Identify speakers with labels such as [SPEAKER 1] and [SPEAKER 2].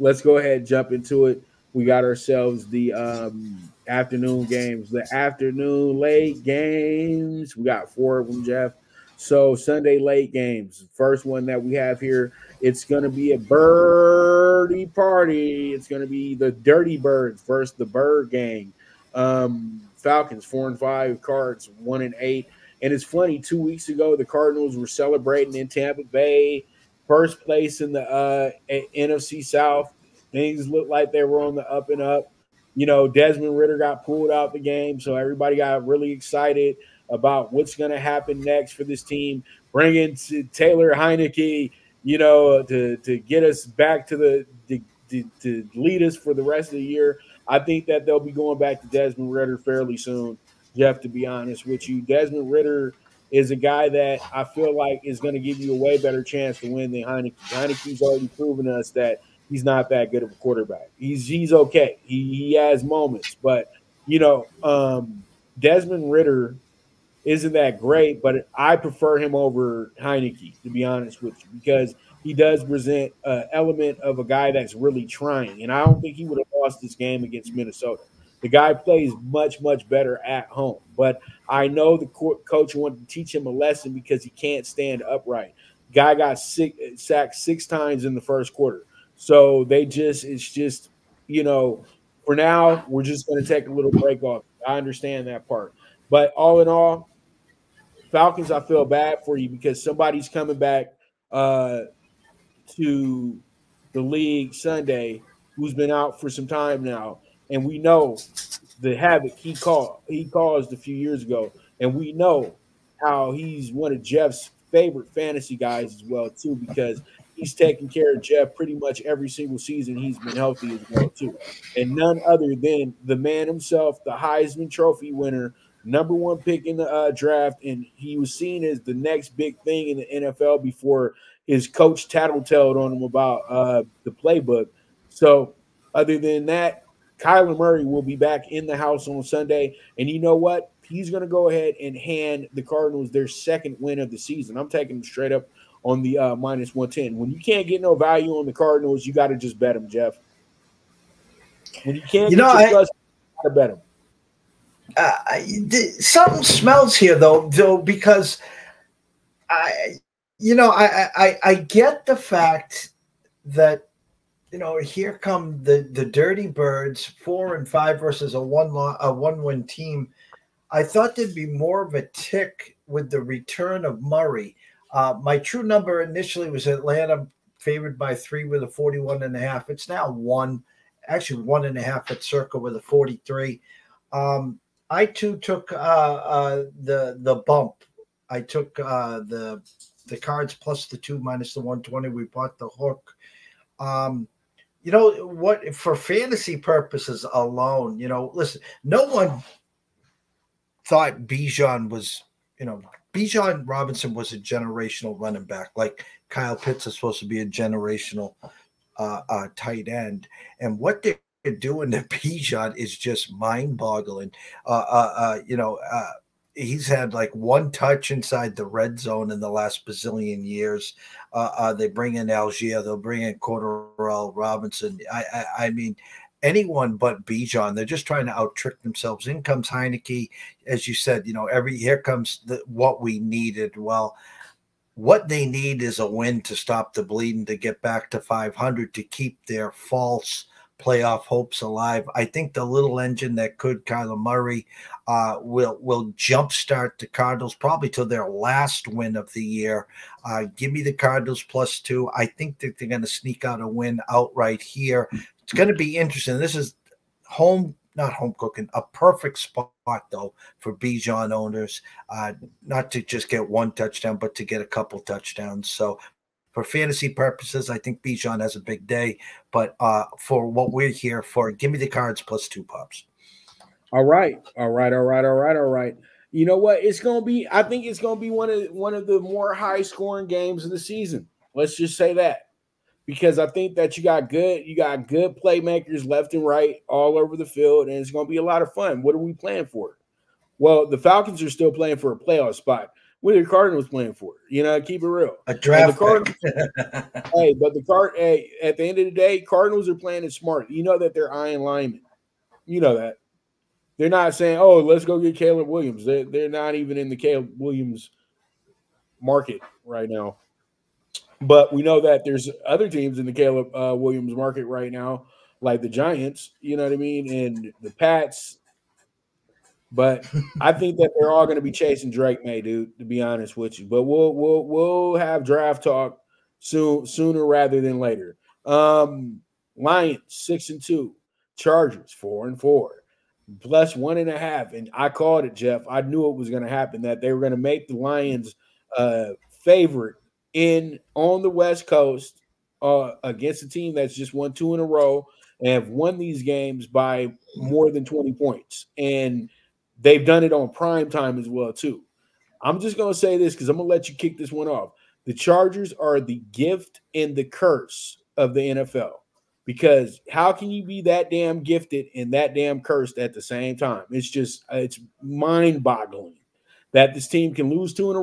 [SPEAKER 1] let's go ahead and jump into it. We got ourselves the um, afternoon games, the afternoon late games. We got four of them, Jeff. So Sunday late games. First one that we have here, it's going to be a birdie party. It's going to be the Dirty Birds versus the Bird Gang. Um, Falcons four and five, Cards one and eight. And it's funny, two weeks ago the Cardinals were celebrating in Tampa Bay, first place in the uh, NFC South. Things looked like they were on the up and up. You know, Desmond Ridder got pulled out the game, so everybody got really excited about what's going to happen next for this team. Bringing Taylor Heinicke, you know, to to get us back to the to, to, to lead us for the rest of the year. I think that they'll be going back to Desmond Ridder fairly soon. Jeff, to be honest with you, Desmond Ridder is a guy that I feel like is going to give you a way better chance to win than Heinicke. Heinicke's already proven us that he's not that good of a quarterback. He's he's okay. He he has moments, but you know, um, Desmond Ridder isn't that great, but I prefer him over Heinicke to be honest with you, because he does present an element of a guy that's really trying. And I don't think he would have lost this game against Minnesota. The guy plays much, much better at home. But I know the coach wanted to teach him a lesson because he can't stand upright. Guy got six, sacked six times in the first quarter. So they just, it's just, you know, for now, we're just going to take a little break off. I understand that part. But all in all, Falcons, I feel bad for you because somebody's coming back uh, to the league Sunday who's been out for some time now, and we know the havoc he caused he caused a few years ago, and we know how he's one of Jeff's favorite fantasy guys as well too because he's taken care of Jeff pretty much every single season he's been healthy as well too, and none other than the man himself, the Heisman Trophy winner number one pick in the uh, draft, and he was seen as the next big thing in the NFL before his coach tattletaled on him about uh, the playbook. So, other than that, Kyler Murray will be back in the house on Sunday, and you know what? He's going to go ahead and hand the Cardinals their second win of the season. I'm taking them straight up on the uh, minus 110. When you can't get no value on the Cardinals, you got to just bet them, Jeff. When you can't,
[SPEAKER 2] you know, I,
[SPEAKER 1] got to bet them
[SPEAKER 2] uh, something smells here though, though because I, you know, I, I I get the fact that you know here come the the Dirty Birds, four and five versus a one a one win team. I thought there'd be more of a tick with the return of Murray. Uh, my true number initially was Atlanta favored by three with a 41 and a half. It's now one, actually one and a half at Circa with a 43. Um, I too took uh, uh, the the bump. I took uh, the the cards plus the two minus the one twenty. We bought the hook. Um, you know what? For fantasy purposes alone, you know, listen. No one thought Bijan was, you know, Bijan Robinson was a generational running back. Like Kyle Pitts is supposed to be a generational uh, uh, tight end. And what they're doing to Bijan is just mind boggling. Uh, uh, uh, you know, uh, he's had like one touch inside the red zone in the last bazillion years. Uh, uh, they bring in Allgeier, they'll bring in Cordarrelle Robinson. I, I, I mean, anyone but Bijan. They're just trying to out trick themselves. In comes Heinicke, as you said. You know, every here comes the, what we needed. Well. What they need is a win to stop the bleeding, to get back to 500, to keep their false playoff hopes alive. I think the little engine that could Kyler Murray uh, will will jumpstart the Cardinals probably to their last win of the year. Uh, give me the Cardinals plus two. I think that they're going to sneak out a win outright here. It's going to be interesting. This is home. Not home cooking, a perfect spot though for Bijan owners, uh, not to just get one touchdown, but to get a couple touchdowns. So for fantasy purposes, I think Bijan has a big day. But uh, for what we're here for, give me the cards plus two pops.
[SPEAKER 1] All right, all right, all right, all right, all right. You know what? It's gonna be. I think it's gonna be one of one of the more high scoring games of the season. Let's just say that because I think that you got good, you got good playmakers left and right all over the field, and it's gonna be a lot of fun. What are we playing for? Well, the Falcons are still playing for a playoff spot. What are the Cardinals playing for? You know, keep it real.
[SPEAKER 2] A draft.
[SPEAKER 1] hey, but the card. Hey, at the end of the day, Cardinals are playing it smart. You know that they're eyeing linemen. You know that. They're not saying, "Oh, let's go get Caleb Williams." They're, they're not even in the Caleb Williams market right now. But we know that there's other teams in the Caleb uh, Williams market right now, like the Giants. You know what I mean, and the Pats. But I think that they're all going to be chasing Drake Maye, dude. To be honest with you, but we'll we'll we'll have draft talk soon sooner rather than later. Um, Lions six and two, Chargers four and four, plus one and a half. And I called it, Jeff. I knew it was going to happen. That they were going to make the Lions uh, favorite in on the West Coast uh, against a team that's just won two in a row and have won these games by more than 20 points. And they've done it on prime time as well, too. I'm just going to say this because I'm going to let you kick this one off. The Chargers are the gift and the curse of the NFL because how can you be that damn gifted and that damn cursed at the same time? It's just, it's mind boggling that this team can lose two in a